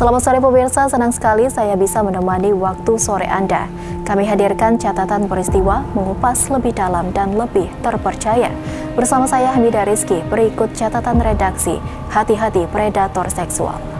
Selamat sore pemirsa, senang sekali saya bisa menemani waktu sore Anda. Kami hadirkan catatan peristiwa, mengupas lebih dalam dan lebih terpercaya. Bersama saya Hamida Rizky, berikut catatan redaksi, hati-hati predator seksual.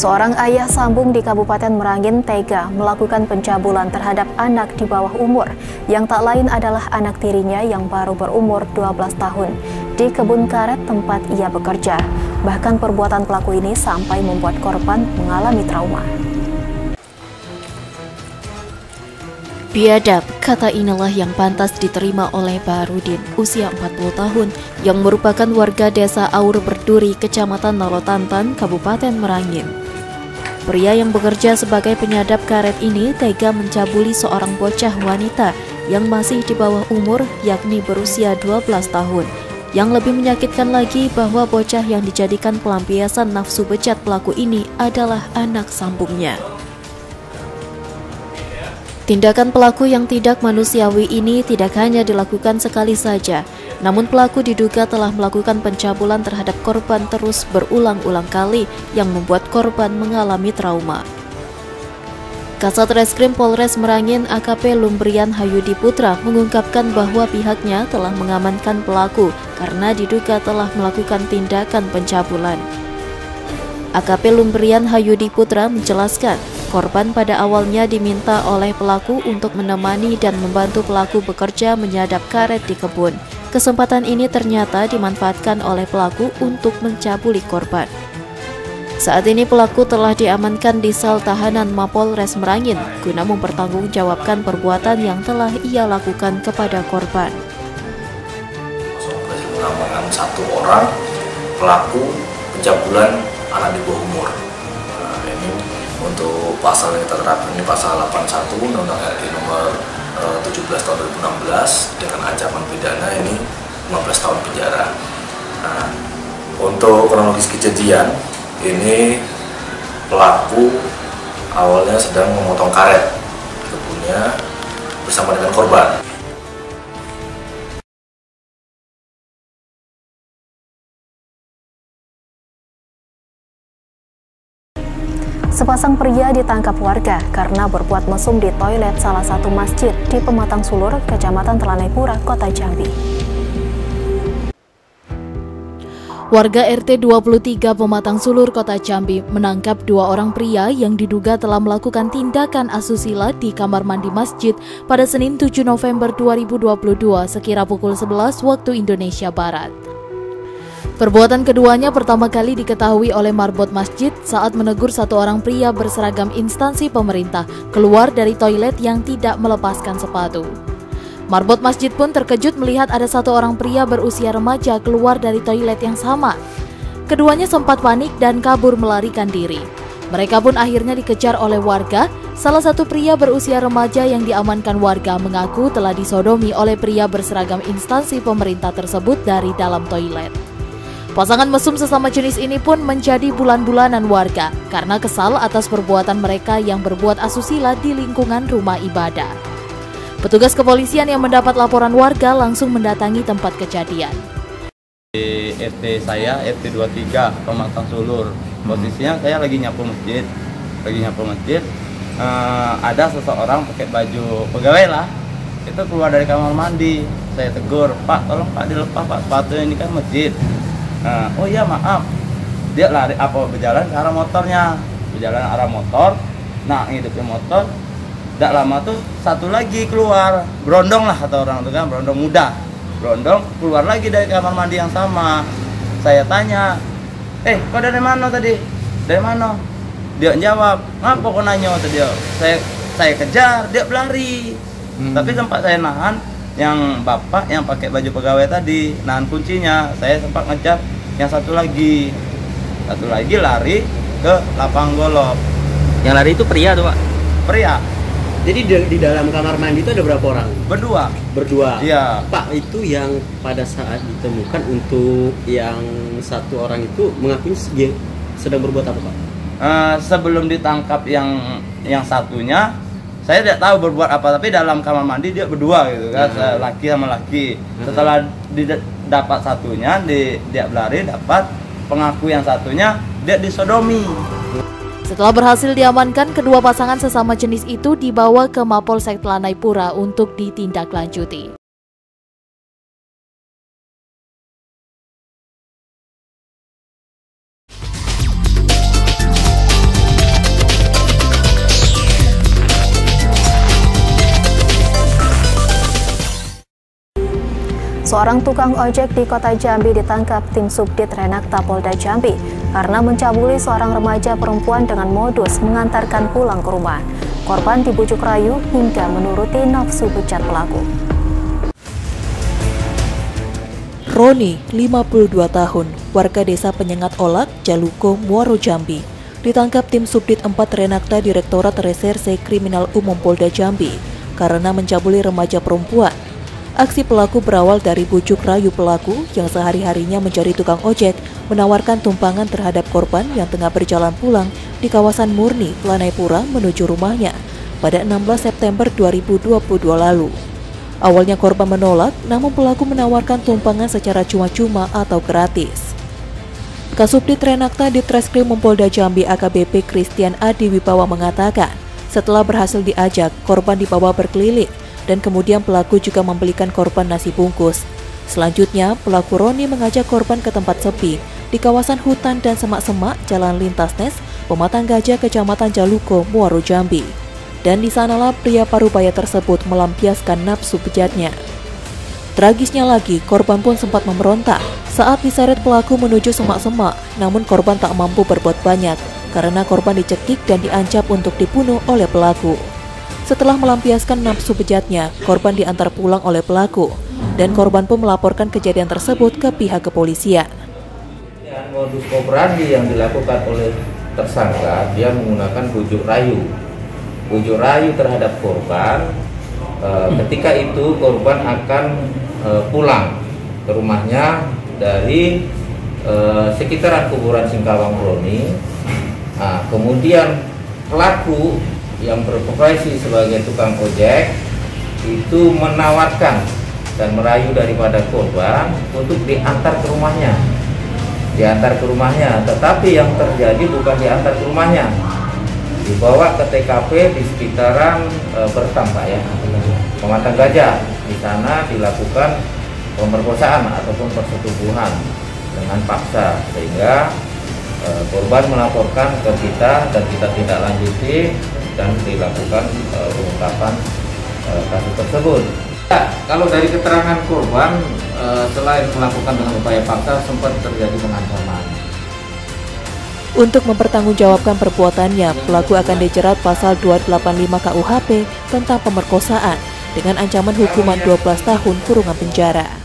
Seorang ayah sambung di Kabupaten Merangin tega melakukan pencabulan terhadap anak di bawah umur yang tak lain adalah anak tirinya yang baru berumur 12 tahun di kebun karet tempat ia bekerja. Bahkan perbuatan pelaku ini sampai membuat korban mengalami trauma. Biadab, kata inilah yang pantas diterima oleh Barudin, usia 40 tahun, yang merupakan warga desa Aur Berduri, Kecamatan Nolotantan, Kabupaten Merangin. Pria yang bekerja sebagai penyadap karet ini tega mencabuli seorang bocah wanita yang masih di bawah umur yakni berusia 12 tahun. Yang lebih menyakitkan lagi bahwa bocah yang dijadikan pelampiasan nafsu becat pelaku ini adalah anak sambungnya. Tindakan pelaku yang tidak manusiawi ini tidak hanya dilakukan sekali saja, namun pelaku diduga telah melakukan pencabulan terhadap korban terus berulang-ulang kali yang membuat korban mengalami trauma. Kasat Reskrim Polres Merangin AKP Lumbrian Hayudi Putra mengungkapkan bahwa pihaknya telah mengamankan pelaku karena diduga telah melakukan tindakan pencabulan. AKP Lumbrian Hayudi Putra menjelaskan, korban pada awalnya diminta oleh pelaku untuk menemani dan membantu pelaku bekerja menyadap karet di kebun. Kesempatan ini ternyata dimanfaatkan oleh pelaku untuk mencabuli korban. Saat ini pelaku telah diamankan di sel tahanan Mapolres Merangin guna mempertanggungjawabkan perbuatan yang telah ia lakukan kepada korban. Satu orang pelaku pencabulan anak di bawah umur. Nah, ini untuk pasal yang kita terapkan ini pasal 81 Undang-Undang RI nomor 17 eh, tahun 2016 dengan ancaman pidana ini 15 tahun penjara. Nah, untuk kronologis kejadian ini pelaku awalnya sedang memotong karet kebunnya bersama dengan korban. Sepasang pria ditangkap warga karena berbuat mesum di toilet salah satu masjid di Pematang Sulur, Kecamatan Telanai Kota Jambi. Warga RT 23 Pematang Sulur Kota Jambi menangkap dua orang pria yang diduga telah melakukan tindakan asusila di kamar mandi masjid pada Senin 7 November 2022 sekira pukul 11 waktu Indonesia Barat. Perbuatan keduanya pertama kali diketahui oleh marbot masjid saat menegur satu orang pria berseragam instansi pemerintah keluar dari toilet yang tidak melepaskan sepatu. Marbot masjid pun terkejut melihat ada satu orang pria berusia remaja keluar dari toilet yang sama. Keduanya sempat panik dan kabur melarikan diri. Mereka pun akhirnya dikejar oleh warga. Salah satu pria berusia remaja yang diamankan warga mengaku telah disodomi oleh pria berseragam instansi pemerintah tersebut dari dalam toilet. Pasangan mesum sesama jenis ini pun menjadi bulan-bulanan warga karena kesal atas perbuatan mereka yang berbuat asusila di lingkungan rumah ibadah. Petugas kepolisian yang mendapat laporan warga langsung mendatangi tempat kejadian. Di RT saya, RT 23, Pematang Sulur. Posisinya saya lagi nyapu masjid. Lagi nyapu masjid, uh, ada seseorang pakai baju pegawai lah. Itu keluar dari kamar mandi. Saya tegur, Pak tolong Pak dilepas Pak sepatunya ini kan masjid nah, oh iya maaf. Dia lari apa berjalan ke arah motornya. Berjalan arah motor nah ngidupin motor. Tidak lama tuh satu lagi keluar. Berondong lah kata orang itu kan berondong muda. Berondong keluar lagi dari kamar mandi yang sama. Saya tanya eh kau dari mana tadi? Dari mana? Dia jawab ngapa kau nanya? tadi dia. Saya saya kejar dia berlari. Hmm. tapi sempat saya nahan yang bapak yang pakai baju pegawai tadi nahan kuncinya. Saya sempat ngejar yang satu lagi. Satu lagi lari ke lapang golok. Yang lari itu pria tuh pak? Pria. Jadi di, di dalam kamar mandi itu ada berapa orang? Berdua. Berdua? Iya. Pak itu yang pada saat ditemukan untuk yang satu orang itu mengakunya sedang berbuat apa pak? Uh, sebelum ditangkap yang yang satunya saya tidak tahu berbuat apa tapi dalam kamar mandi dia berdua gitu kan Hmm. laki sama laki setelah di- dapat satunya di dia lari dapat pengaku yang satunya dia disodomi Setelah berhasil diamankan, kedua pasangan sesama jenis itu dibawa ke Mapolsek Lanaipura untuk ditindaklanjuti. Seorang tukang ojek di kota Jambi ditangkap tim Subdit Renakta Polda Jambi karena mencabuli seorang remaja perempuan dengan modus mengantarkan pulang ke rumah. Korban dibujuk rayu hingga menuruti nafsu bejat pelaku. Roni, 52 tahun, warga desa Penyengat Olak, Jaluko, Muaro Jambi, ditangkap tim Subdit 4 Renakta Direktorat Reserse Kriminal Umum Polda Jambi karena mencabuli remaja perempuan. Aksi pelaku berawal dari bujuk rayu pelaku yang sehari-harinya menjadi tukang ojek menawarkan tumpangan terhadap korban yang tengah berjalan pulang di kawasan Murni, Lanaipura menuju rumahnya pada 16 September 2022 lalu. Awalnya korban menolak, namun pelaku menawarkan tumpangan secara cuma-cuma atau gratis. Kasubdit Renakta di Treskrim Polda Jambi AKBP Christian Adi Wibawa mengatakan, setelah berhasil diajak, korban dibawa berkeliling dan kemudian pelaku juga membelikan korban nasi bungkus. Selanjutnya, pelaku Roni mengajak korban ke tempat sepi di kawasan hutan dan semak-semak Jalan Lintas Nes, Pematang Gajah, Kecamatan Jaluko, Muaro Jambi. Dan di sanalah pria parubaya tersebut melampiaskan nafsu bejatnya. Tragisnya lagi, korban pun sempat memberontak saat diseret pelaku menuju semak-semak, namun korban tak mampu berbuat banyak karena korban dicekik dan diancam untuk dibunuh oleh pelaku. Setelah melampiaskan nafsu bejatnya, korban diantar pulang oleh pelaku, dan korban pun melaporkan kejadian tersebut ke pihak kepolisian. Dan modus operandi yang dilakukan oleh tersangka, dia menggunakan bujuk rayu. Bujuk rayu terhadap korban. e, ketika itu korban akan e, pulang ke rumahnya dari e, sekitaran kuburan Singkawang Roni. Nah, kemudian pelaku yang berprofesi sebagai tukang ojek itu menawarkan dan merayu daripada korban untuk diantar ke rumahnya. Diantar ke rumahnya tetapi yang terjadi bukan diantar ke rumahnya. Dibawa ke TKP di sekitaran e, ya Pematang Gajah. Di sana dilakukan pemerkosaan ataupun persetubuhan dengan paksa sehingga e, korban melaporkan ke kita dan kita tidak lanjuti dan dilakukan e, pengungkapan e, kasus tersebut. Ya, kalau dari keterangan korban e, selain melakukan dengan upaya paksa sempat terjadi pengancaman. Untuk mempertanggungjawabkan perbuatannya, pelaku akan dijerat pasal 285 KUHP tentang pemerkosaan dengan ancaman hukuman 12 tahun kurungan penjara.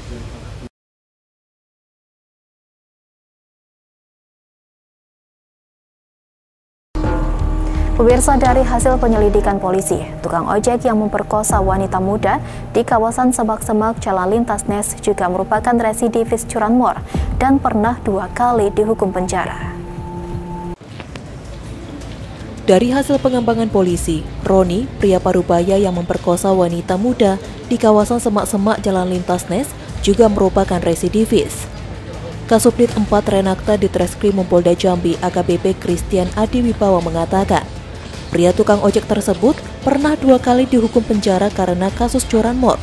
Pemirsa dari hasil penyelidikan polisi, tukang ojek yang memperkosa wanita muda di kawasan Sebak-Semak Jalan Lintas Nes juga merupakan residivis curanmor dan pernah dua kali dihukum penjara. Dari hasil pengembangan polisi, Roni, pria parubaya yang memperkosa wanita muda di kawasan semak-semak Jalan Lintas Nes juga merupakan residivis. Kasubdit 4 Renakta di Treskrim Polda Jambi AKBP Christian Adi Wibawa mengatakan, pria tukang ojek tersebut pernah dua kali dihukum penjara karena kasus curanmor,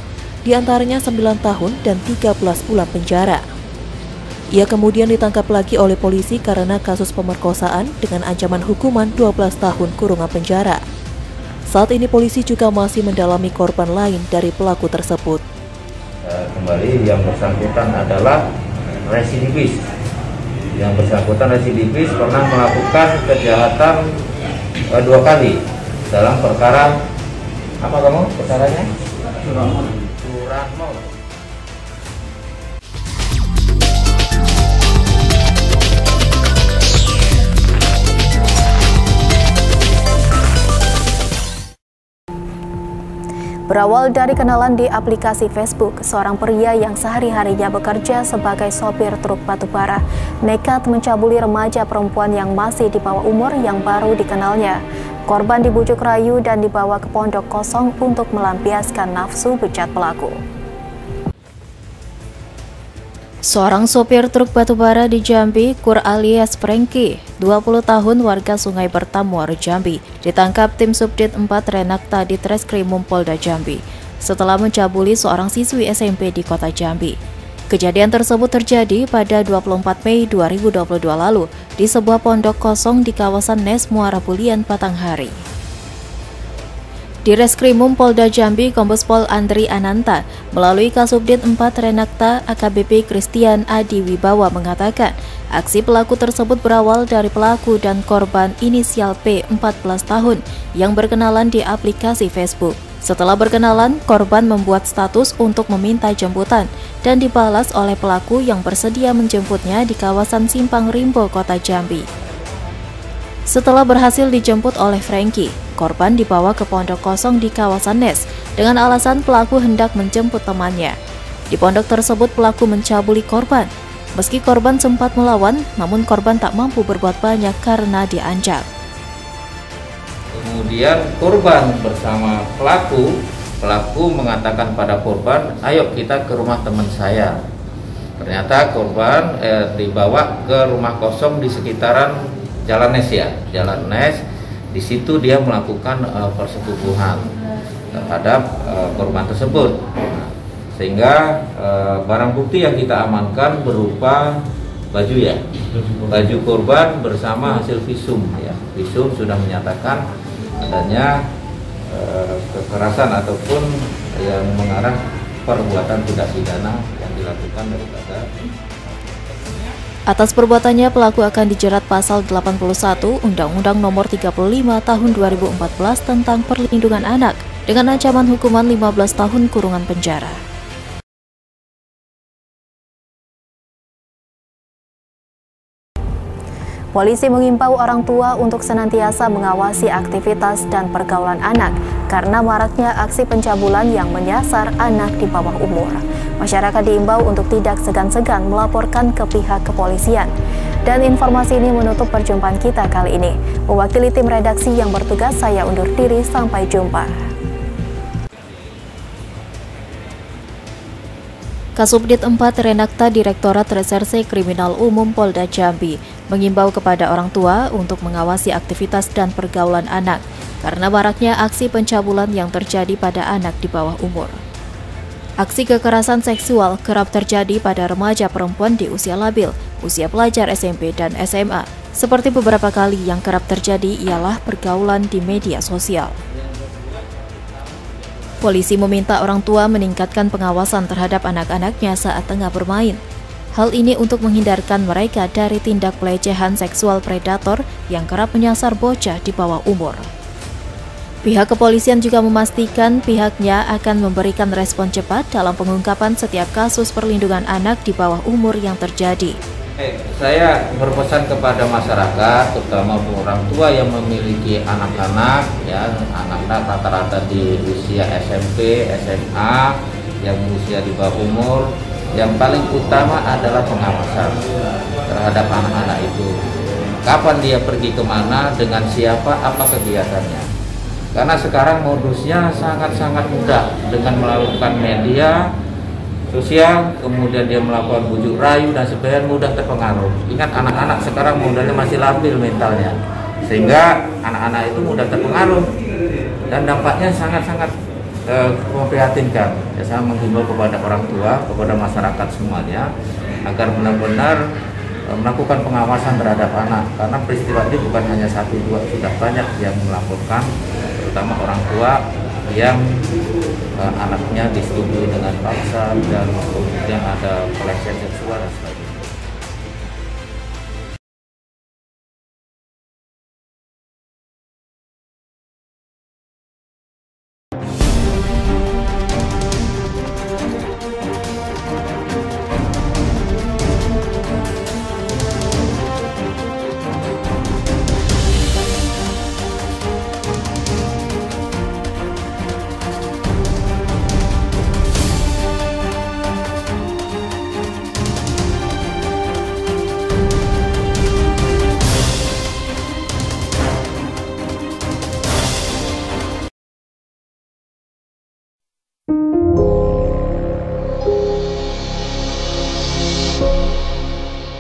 di antaranya 9 tahun dan 13 bulan penjara. Ia kemudian ditangkap lagi oleh polisi karena kasus pemerkosaan dengan ancaman hukuman 12 tahun kurungan penjara. Saat ini polisi juga masih mendalami korban lain dari pelaku tersebut. Eh, kembali yang bersangkutan adalah residivis. Yang bersangkutan residivis pernah melakukan kejahatan dua kali dalam perkara apa kamu perkaranya? Berawal dari kenalan di aplikasi Facebook, seorang pria yang sehari-harinya bekerja sebagai sopir truk batubara nekat mencabuli remaja perempuan yang masih di bawah umur yang baru dikenalnya. Korban dibujuk rayu dan dibawa ke pondok kosong untuk melampiaskan nafsu bejat pelaku. Seorang sopir truk batubara di Jambi, Kur alias Prengki, 20 tahun warga Sungai Bertamuar, Jambi, ditangkap tim Subdit 4 Renakta di Treskrimum Polda Jambi setelah mencabuli seorang siswi SMP di kota Jambi. Kejadian tersebut terjadi pada 24 Mei 2022 lalu di sebuah pondok kosong di kawasan Nes Muara Bulian, Batanghari. Di Reskrimum Polda Jambi, Kombes Pol Andri Ananta melalui Kasubdit 4 Renakta AKBP Christian Adi Wibawa mengatakan, aksi pelaku tersebut berawal dari pelaku dan korban inisial P 14 tahun yang berkenalan di aplikasi Facebook. Setelah berkenalan, korban membuat status untuk meminta jemputan dan dibalas oleh pelaku yang bersedia menjemputnya di kawasan Simpang Rimbo, Kota Jambi. Setelah berhasil dijemput oleh Frankie, Korban dibawa ke pondok kosong di kawasan Nes dengan alasan pelaku hendak menjemput temannya. Di pondok tersebut pelaku mencabuli korban. Meski korban sempat melawan, namun korban tak mampu berbuat banyak karena diancam. Kemudian korban bersama pelaku, pelaku mengatakan pada korban, ayo kita ke rumah teman saya. Ternyata korban eh, dibawa ke rumah kosong di sekitaran Jalan Nes ya, Jalan Nes di situ dia melakukan uh, persetubuhan terhadap uh, korban tersebut. Sehingga uh, barang bukti yang kita amankan berupa baju ya. Baju korban. Bersama hasil visum ya. Visum sudah menyatakan adanya uh, kekerasan ataupun yang mengarah perbuatan tidak pidana yang dilakukan daripada Atas perbuatannya, pelaku akan dijerat pasal 81 Undang-Undang Nomor 35 Tahun 2014 tentang Perlindungan Anak dengan ancaman hukuman 15 tahun kurungan penjara. Polisi mengimbau orang tua untuk senantiasa mengawasi aktivitas dan pergaulan anak karena maraknya aksi pencabulan yang menyasar anak di bawah umur. Masyarakat diimbau untuk tidak segan-segan melaporkan ke pihak kepolisian. Dan informasi ini menutup perjumpaan kita kali ini. Mewakili tim redaksi yang bertugas, saya undur diri. Sampai jumpa. Kasubdit 4 Renakta Direktorat Reserse Kriminal Umum Polda Jambi mengimbau kepada orang tua untuk mengawasi aktivitas dan pergaulan anak karena maraknya aksi pencabulan yang terjadi pada anak di bawah umur. Aksi kekerasan seksual kerap terjadi pada remaja perempuan di usia labil, usia pelajar SMP dan SMA. Seperti beberapa kali yang kerap terjadi ialah pergaulan di media sosial. Polisi meminta orang tua meningkatkan pengawasan terhadap anak-anaknya saat tengah bermain. Hal ini untuk menghindarkan mereka dari tindak pelecehan seksual predator yang kerap menyasar bocah di bawah umur. Pihak kepolisian juga memastikan pihaknya akan memberikan respon cepat dalam pengungkapan setiap kasus perlindungan anak di bawah umur yang terjadi. Saya berpesan kepada masyarakat, terutama orang tua yang memiliki anak-anak, ya anak-anak rata-rata di usia SMP, SMA, yang usia di bawah umur, yang paling utama adalah pengawasan terhadap anak-anak itu. Kapan dia pergi ke mana, dengan siapa, apa kegiatannya karena sekarang modusnya sangat-sangat mudah dengan melakukan media sosial kemudian dia melakukan bujuk rayu dan sebagainya mudah terpengaruh. Ingat anak-anak sekarang modalnya masih labil mentalnya. Sehingga anak-anak itu mudah terpengaruh dan dampaknya sangat-sangat eh, memprihatinkan. Ya, saya menghimbau kepada orang tua kepada masyarakat semuanya agar benar-benar eh, melakukan pengawasan terhadap anak. Karena peristiwa ini bukan hanya satu dua sudah banyak yang melaporkan terutama orang tua yang uh, anaknya disetujui dengan paksa dan kemudian ada pelecehan seksual dan sebagainya.